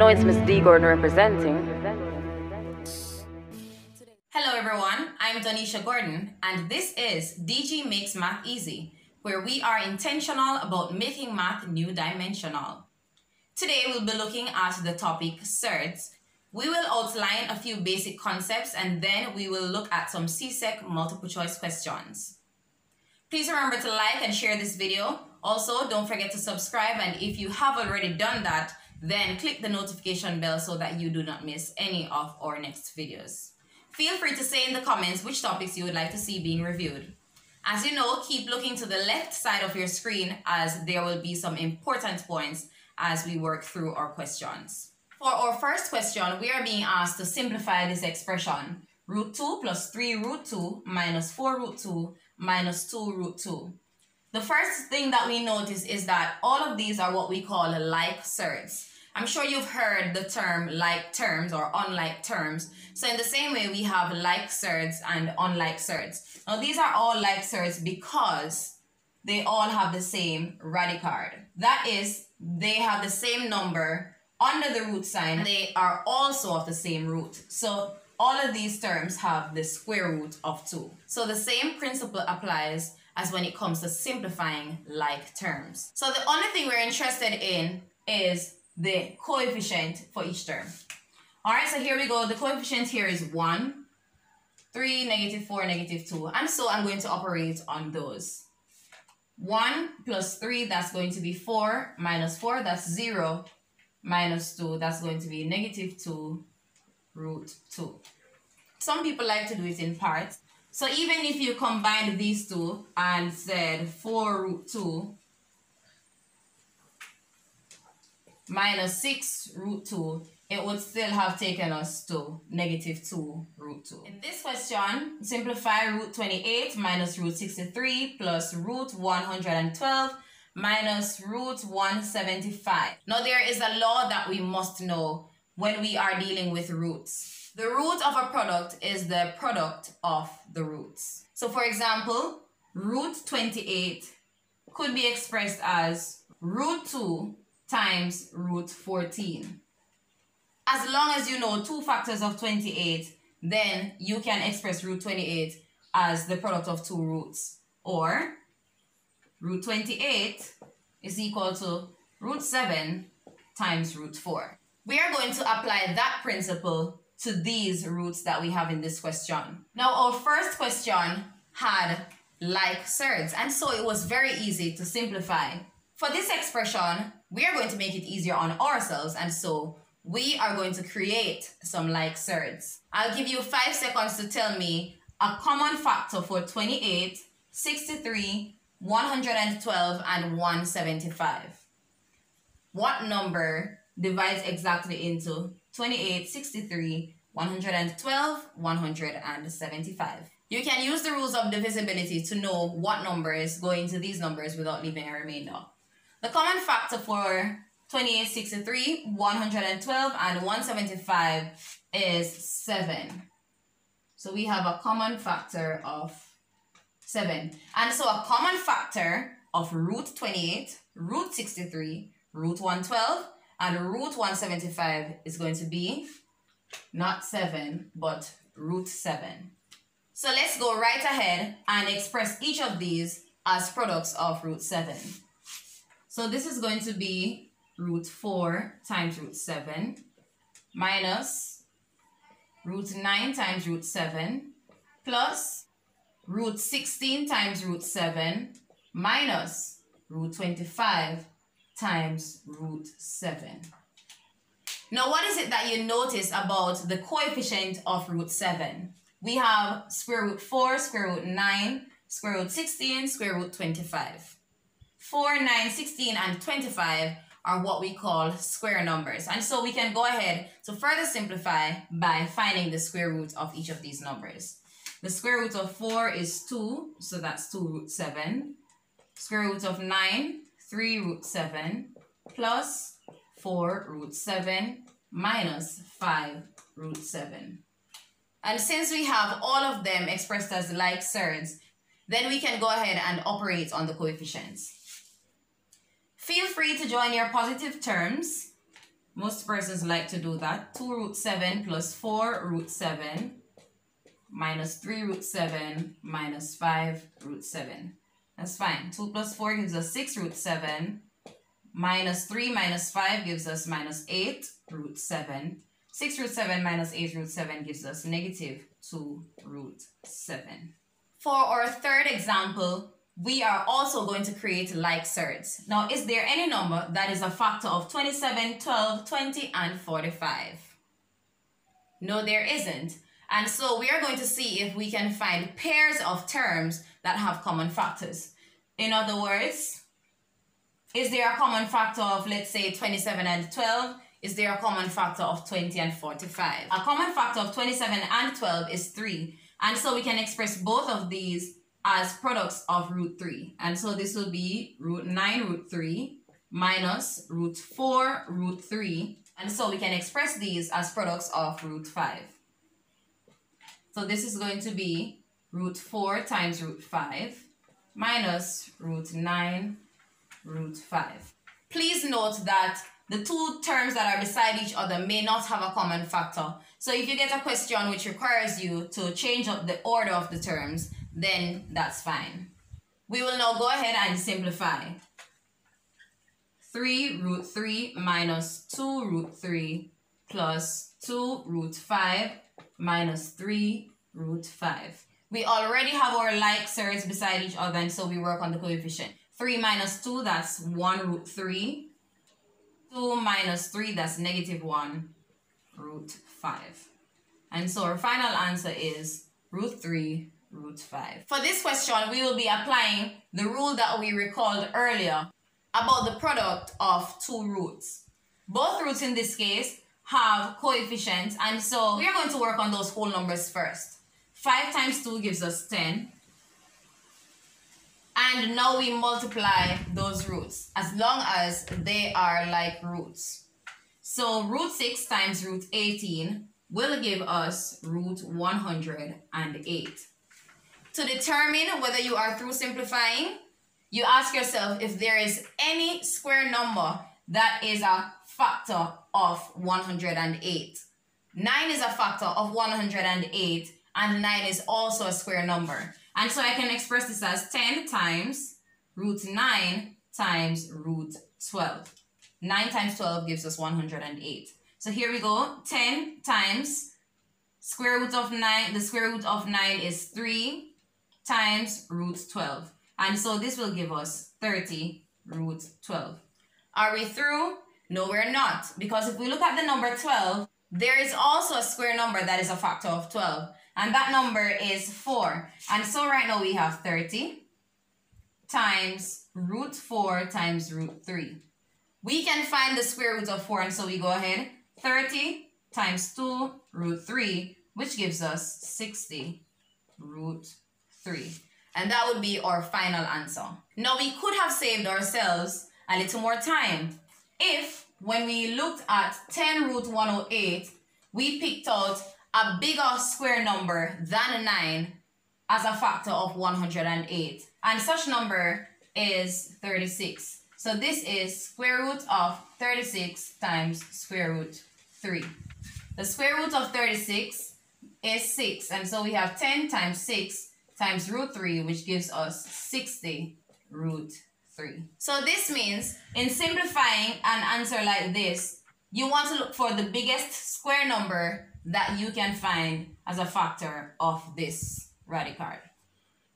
know it's Miss D Gordon representing. Hello everyone, I'm Donisha Gordon and this is DG Makes Math Easy, where we are intentional about making math new dimensional. Today we'll be looking at the topic surds. We will outline a few basic concepts and then we will look at some CSEC multiple choice questions. Please remember to like and share this video. Also, don't forget to subscribe and if you have already done that, then click the notification bell so that you do not miss any of our next videos. Feel free to say in the comments which topics you would like to see being reviewed. As you know, keep looking to the left side of your screen as there will be some important points as we work through our questions. For our first question, we are being asked to simplify this expression. Root 2 plus 3 root 2 minus 4 root 2 minus 2 root 2. The first thing that we notice is that all of these are what we call like surds. I'm sure you've heard the term like terms or unlike terms. So in the same way, we have like surds and unlike surds. Now these are all like surds because they all have the same radicand. That is, they have the same number under the root sign. They are also of the same root. So all of these terms have the square root of 2. So the same principle applies as when it comes to simplifying like terms. So the only thing we're interested in is the coefficient for each term. All right, so here we go. The coefficient here is 1, 3, negative 4, negative 2. And so I'm going to operate on those. 1 plus 3, that's going to be 4, minus 4, that's 0, minus 2, that's going to be negative 2 root 2. Some people like to do it in parts. So even if you combine these two and said 4 root 2 minus 6 root 2, it would still have taken us to negative 2 root 2. In this question, simplify root 28 minus root 63 plus root 112 minus root 175. Now there is a law that we must know when we are dealing with roots. The root of a product is the product of the roots. So for example, root 28 could be expressed as root 2 times root 14. As long as you know two factors of 28, then you can express root 28 as the product of two roots. Or root 28 is equal to root 7 times root 4. We are going to apply that principle to these roots that we have in this question. Now, our first question had like surds, and so it was very easy to simplify. For this expression, we are going to make it easier on ourselves, and so we are going to create some like surds. I'll give you five seconds to tell me a common factor for 28, 63, 112, and 175. What number divides exactly into 28, 63, 112, 175? You can use the rules of divisibility to know what numbers go into these numbers without leaving a remainder. The common factor for 28, 63, 112, and 175 is 7. So we have a common factor of 7. And so a common factor of root 28, root 63, root 112, and root 175 is going to be not 7, but root 7. So let's go right ahead and express each of these as products of root 7. So this is going to be root 4 times root 7 minus root 9 times root 7 plus root 16 times root 7 minus root 25 times root 7. Now, what is it that you notice about the coefficient of root 7? We have square root 4, square root 9, square root 16, square root 25. 4, 9, 16, and 25 are what we call square numbers. And so we can go ahead to further simplify by finding the square root of each of these numbers. The square root of 4 is 2, so that's 2 root 7. Square root of 9, 3 root 7, plus 4 root 7, minus 5 root 7. And since we have all of them expressed as like surds, then we can go ahead and operate on the coefficients. Feel free to join your positive terms Most persons like to do that. 2 root 7 plus 4 root 7 minus 3 root 7 minus 5 root 7. That's fine. 2 plus 4 gives us 6 root 7. Minus 3 minus 5 gives us minus 8 root 7. 6 root 7 minus 8 root 7 gives us negative 2 root 7. For our third example, we are also going to create like surds. Now, is there any number that is a factor of 27, 12, 20, and 45? No, there isn't. And so we are going to see if we can find pairs of terms that have common factors. In other words, is there a common factor of, let's say, 27 and 12? Is there a common factor of 20 and 45? A common factor of 27 and 12 is 3. And so we can express both of these as products of root 3. And so this will be root 9 root 3 minus root 4 root 3. And so we can express these as products of root 5. So this is going to be root 4 times root 5 minus root 9 root 5. Please note that the two terms that are beside each other may not have a common factor. So if you get a question which requires you to change up the order of the terms, then that's fine. We will now go ahead and simplify. 3 root 3 minus 2 root 3 plus 2 root 5 minus 3 root 5. We already have our like surds beside each other and so we work on the coefficient. 3 minus 2, that's 1 root 3. 2 minus 3, that's negative 1 root 5. And so our final answer is root 3 root 5. For this question, we will be applying the rule that we recalled earlier about the product of two roots. Both roots in this case have coefficients, and so we are going to work on those whole numbers first. 5 times 2 gives us 10. And now we multiply those roots as long as they are like roots. So root 6 times root 18 will give us root 108. To determine whether you are through simplifying, you ask yourself if there is any square number that is a factor of 108. 9 is a factor of 108 and 9 is also a square number. And so I can express this as 10 times root 9 times root 12. 9 times 12 gives us 108. So here we go. 10 times square root of 9. The square root of 9 is 3 times root 12. And so this will give us 30 root 12. Are we through? No, we're not. Because if we look at the number 12, there is also a square number that is a factor of 12. And that number is 4. And so right now we have 30 times root 4 times root 3. We can find the square root of 4 and so we go ahead. 30 times 2 root 3 which gives us 60 root 3. And that would be our final answer. Now we could have saved ourselves a little more time if when we looked at 10 root 108 we picked out a bigger square number than 9 as a factor of 108. And such number is 36. So this is square root of 36 times square root 3. The square root of 36 is 6. And so we have 10 times 6 times root 3, which gives us 60 root 3. So this means in simplifying an answer like this, you want to look for the biggest square number that you can find as a factor of this radical.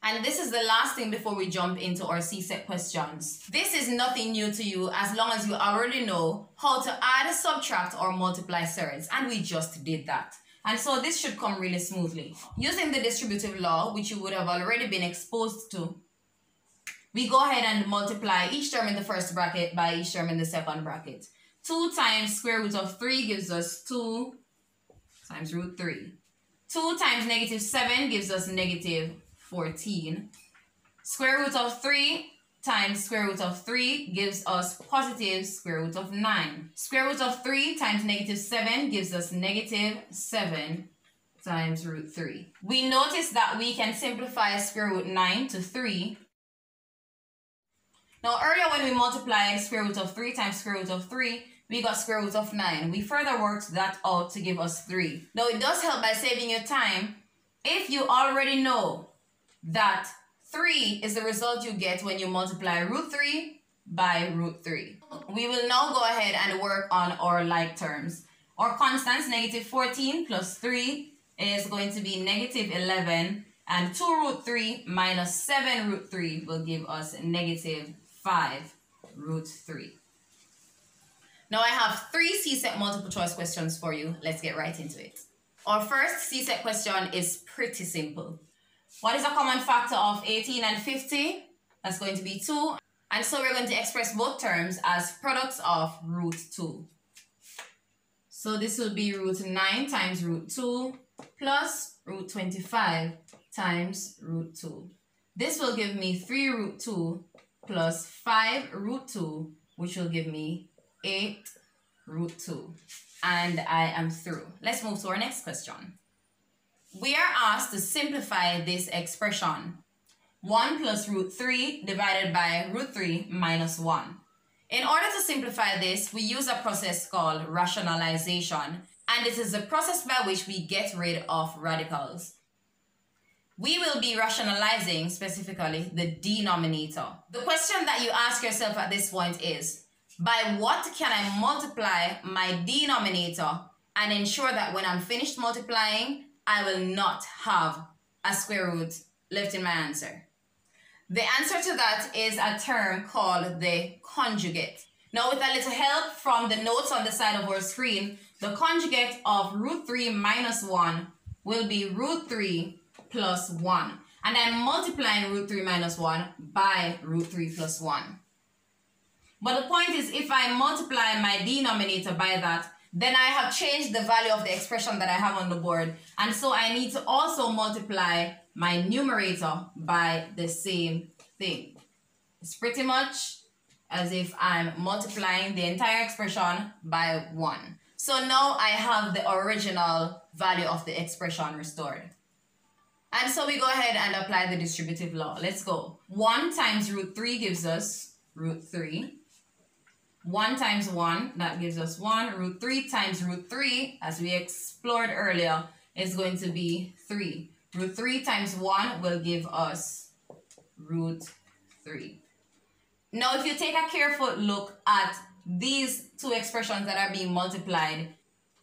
And this is the last thing before we jump into our CSEC questions. This is nothing new to you as long as you already know how to add, subtract, or multiply surds. And we just did that. And so this should come really smoothly. Using the distributive law, which you would have already been exposed to, we go ahead and multiply each term in the first bracket by each term in the second bracket. 2 times square root of 3 gives us 2 times root 3. 2 times negative 7 gives us negative 14. Square root of 3 times square root of 3 gives us positive square root of 9. Square root of 3 times negative 7 gives us negative 7 times root 3. We notice that we can simplify square root 9 to 3. Now earlier when we multiplied square root of 3 times square root of 3, we got square root of 9. We further worked that out to give us 3. Now, it does help by saving you time if you already know that 3 is the result you get when you multiply root 3 by root 3. We will now go ahead and work on our like terms. Our constants, negative 14 plus 3 is going to be negative 11 and 2 root 3 minus 7 root 3 will give us negative 5 root 3. Now I have three CSEC multiple choice questions for you. Let's get right into it. Our first CSEC question is pretty simple. What is a common factor of 18 and 50? That's going to be 2. And so we're going to express both terms as products of root 2. So this will be root 9 times root 2 plus root 25 times root 2. This will give me 3 root 2 plus 5 root 2, which will give me 8 root 2. And I am through. Let's move to our next question. We are asked to simplify this expression. 1 plus root 3 divided by root 3 minus 1. In order to simplify this, we use a process called rationalization, and it is the process by which we get rid of radicals. We will be rationalizing specifically the denominator. The question that you ask yourself at this point is, by what can I multiply my denominator and ensure that when I'm finished multiplying, I will not have a square root left in my answer? The answer to that is a term called the conjugate. Now with a little help from the notes on the side of our screen, the conjugate of root 3 minus 1 will be root 3 plus 1. And I'm multiplying root 3 minus 1 by root 3 plus 1. But the point is, if I multiply my denominator by that, then I have changed the value of the expression that I have on the board. And so I need to also multiply my numerator by the same thing. It's pretty much as if I'm multiplying the entire expression by 1. So now I have the original value of the expression restored. And so we go ahead and apply the distributive law. Let's go. 1 times root 3 gives us root 3. 1 times 1, that gives us 1. Root 3 times root 3, as we explored earlier, is going to be 3. Root 3 times 1 will give us root 3. Now, if you take a careful look at these two expressions that are being multiplied,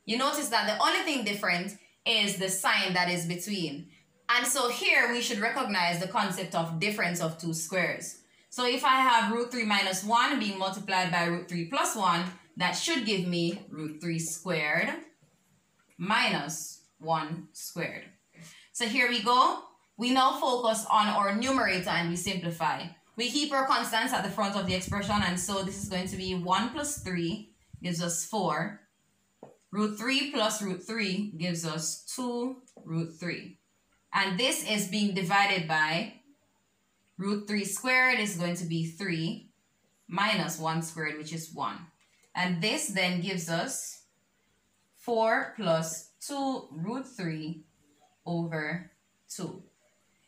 you notice that the only thing different is the sign that is between. And so here we should recognize the concept of difference of two squares. So if I have root 3 minus 1 being multiplied by root 3 plus 1, that should give me root 3 squared minus 1 squared. So here we go. We now focus on our numerator and we simplify. We keep our constants at the front of the expression and so this is going to be 1 plus 3 gives us 4. Root 3 plus root 3 gives us 2 root 3. And this is being divided by root 3 squared is going to be 3 minus 1 squared, which is 1. And this then gives us 4 plus 2 root 3 over 2.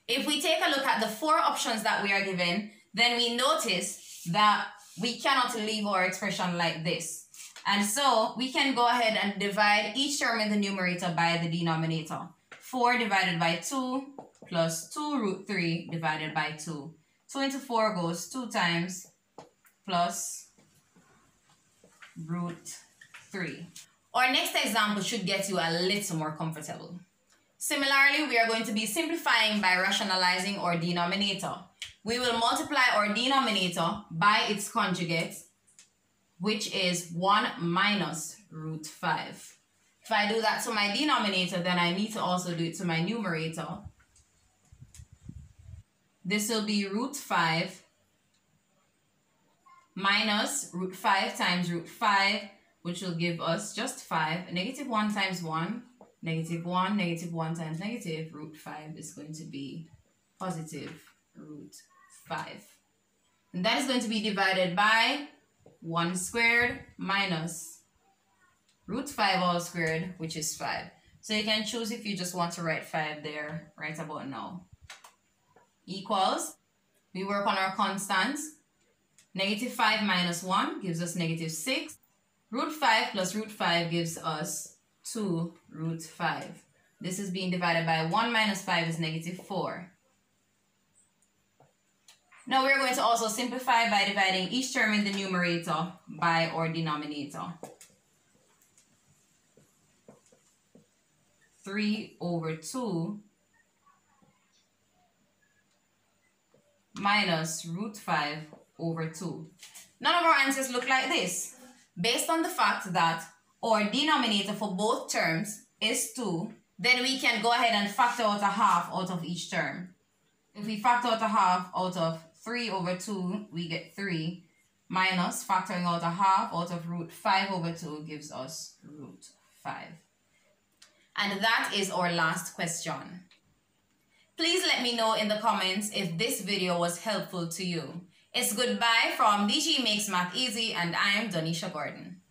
If we take a look at the four options that we are given, then we notice that we cannot leave our expression like this. And so we can go ahead and divide each term in the numerator by the denominator. 4 divided by 2 plus 2 root 3 divided by 2. 2 into 4 goes 2 times plus root 3. Our next example should get you a little more comfortable. Similarly, we are going to be simplifying by rationalizing our denominator. We will multiply our denominator by its conjugate, which is 1 minus root 5. If I do that to my denominator, then I need to also do it to my numerator. This will be root 5 minus root 5 times root 5, which will give us just 5. Negative 1 times 1, negative 1, negative 1 times negative root 5 is going to be positive root 5. And that is going to be divided by 1 squared minus root 5 all squared, which is 5. So you can choose if you just want to write 5 there right about now. Equals, we work on our constants. Negative 5 minus 1 gives us negative 6. Root 5 plus root 5 gives us 2 root 5. This is being divided by 1 minus 5 is negative 4. Now we're going to also simplify by dividing each term in the numerator by our denominator. 3 over 2 minus root 5 over 2. None of our answers look like this. Based on the fact that our denominator for both terms is 2, then we can go ahead and factor out a half out of each term. If we factor out a half out of 3 over 2, we get 3, minus factoring out a half out of root 5 over 2 gives us root 5. And that is our last question. Please let me know in the comments if this video was helpful to you. It's goodbye from DG Makes Math Easy and I am Donisha Gordon.